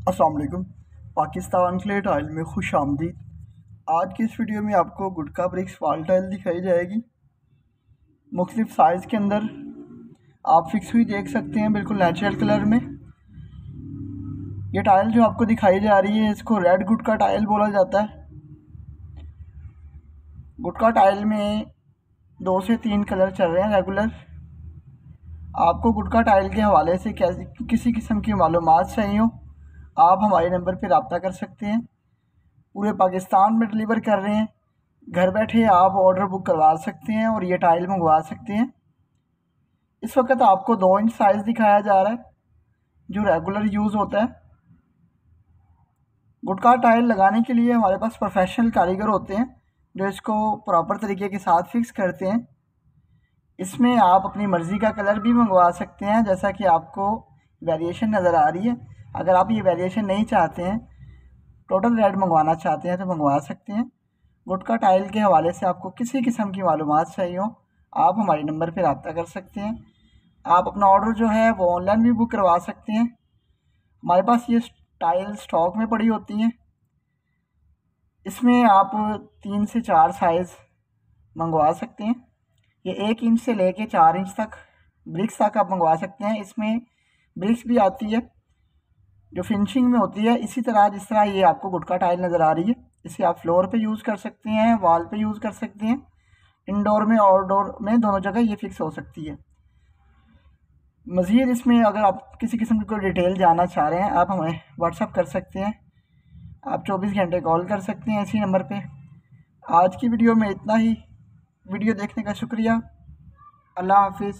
अस्सलाम वालेकुम। Pakistan clay tile में खुश आमदीद। आज की इस वीडियो में आपको गुटका ब्रिक्स वाल टाइल दिखाई जाएगी। मुख्तफ साइज़ के अंदर आप फिक्स हुई देख सकते हैं बिल्कुल नेचुरल कलर में। ये टाइल जो आपको दिखाई जा रही है, इसको रेड गुटका टाइल बोला जाता है। गुटका टाइल में दो से तीन कलर चल रहे हैं रेगुलर आपको गुटका टाइल के हवाले से कैसी किसी किस्म की मालूम चाहिए हो आप हमारे नंबर पर रबता कर सकते हैं। पूरे पाकिस्तान में डिलीवर कर रहे हैं। घर बैठे आप ऑर्डर बुक करवा सकते हैं और ये टाइल मंगवा सकते हैं। इस वक्त आपको दो इंच साइज़ दिखाया जा रहा है, जो रेगुलर यूज़ होता है। गुटका टाइल लगाने के लिए हमारे पास प्रोफेशनल कारीगर होते हैं, जो इसको प्रॉपर तरीके के साथ फिक्स करते हैं। इसमें आप अपनी मर्ज़ी का कलर भी मंगवा सकते हैं, जैसा कि आपको वेरिएशन नज़र आ रही है। अगर आप ये वेरिएशन नहीं चाहते हैं टोटल रेड मंगवाना चाहते हैं तो मंगवा सकते हैं। गुटका टाइल के हवाले से आपको किसी किस्म की मालूम चाहिए हो, आप हमारे नंबर पर रबता कर सकते हैं। आप अपना ऑर्डर जो है वो ऑनलाइन भी बुक करवा सकते हैं। हमारे पास ये टाइल स्टॉक में पड़ी होती हैं। इसमें आप तीन से चार साइज़ मंगवा सकते हैं। ये एक इंच से लेके चार इंच तक ब्रिक्स तक आप मंगवा सकते हैं। इसमें ब्रिक्स भी आती है। जो फिनिशिंग में होती है, इसी तरह जिस तरह ये आपको गुटका टाइल नज़र आ रही है, इसे आप फ्लोर पे यूज़ कर सकते हैं वॉल पे यूज़ कर सकते हैं इंडोर में आउटडोर में दोनों जगह ये फिक्स हो सकती है। मज़ीद इसमें अगर आप किसी किस्म की कोई डिटेल जानना चाह रहे हैं, आप हमें व्हाट्सअप कर सकते हैं। आप 24 घंटे कॉल कर सकते हैं इसी नंबर पे। आज की वीडियो में इतना ही। वीडियो देखने का शुक्रिया। अल्लाह हाफिज़।